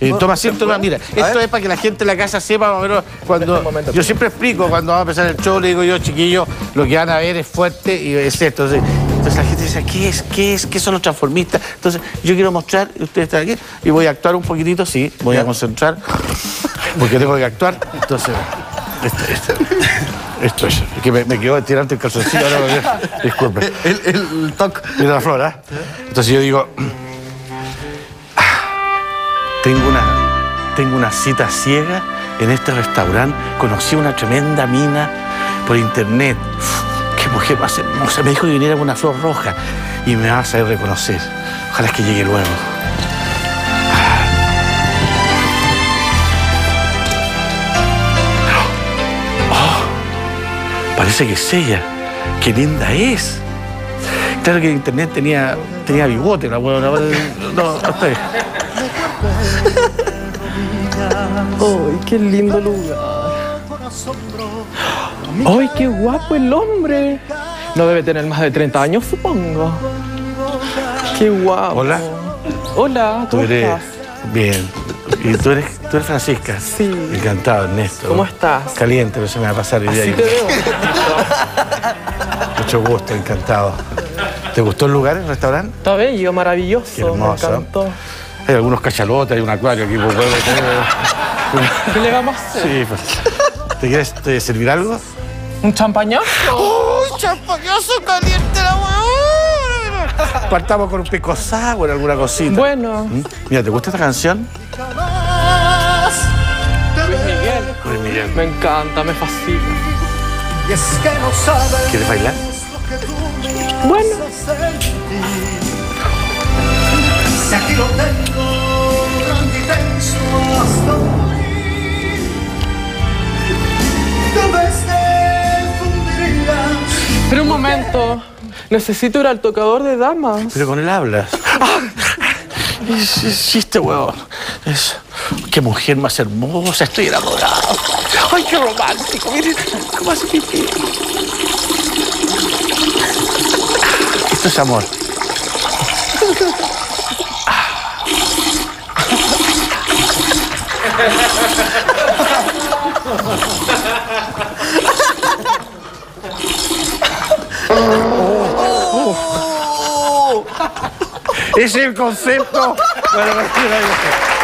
Eh, toma asiento, mira, esto es para que la gente en la casa sepa más o menos cuando. Yo siempre explico cuando vamos a empezar el show, le digo yo, chiquillos, lo que van a ver es fuerte y es esto. Entonces, entonces la gente dice, ¿qué es? ¿Qué es? ¿Qué son los transformistas? Entonces, yo quiero mostrar, ustedes están aquí, y voy a actuar un poquitito, sí, voy a concentrar, porque tengo que actuar. Entonces, esto, esto, esto es. es que me, me quedó tirante el calzoncillo ahora, porque- disculpe. El, el toc. Mira la flor, ¿ah? Entonces yo digo, tengo una, tengo una cita ciega en este restaurante, conocí una tremenda mina por internet. Qué mujer más hermosa. Me dijo que viniera con una flor roja y me va a saber reconocer. Ojalá es que llegue luego. Oh, parece que es ella. Qué linda es. Claro que internet tenía, tenía bigote la huevona. No, espere. ¡Ay, qué lindo lugar! ¡Ay, qué guapo el hombre! No debe tener más de 30 años, supongo. ¡Qué guapo! Hola. Hola, Tú ¿cómo eres. estás? Bien. Y tú eres, tú eres Francisca. Sí. Encantado, Ernesto. ¿Cómo estás? Caliente, pero se me va a pasar el día. Así te veo. Mucho gusto, encantado. ¿Te gustó el lugar, el restaurante? Está bello, maravilloso. Qué hermoso. Me encantó. Hay algunos cachalotes, hay un acuario aquí. Por pueblo. ¿Qué le vamos a hacer? Sí, pues. ¿Te quieres te servir algo? ¿Un champañazo? ¡Uy, champañoso caliente la huevona! Partamos con un pico sour, alguna cosita. Bueno, ¿Mm? Mira, ¿te gusta esta canción? Luis Miguel. Luis Miguel. Me encanta, me fascina. ¿Quieres bailar? Bueno, pero un momento. Necesito ir al tocador de damas. Pero con él hablas. Es, es chiste, huevón. Es, qué mujer más hermosa, estoy enamorado. Ay, qué romántico. Miren cómo hace pipí. Esto es amor. es el concepto. Bueno.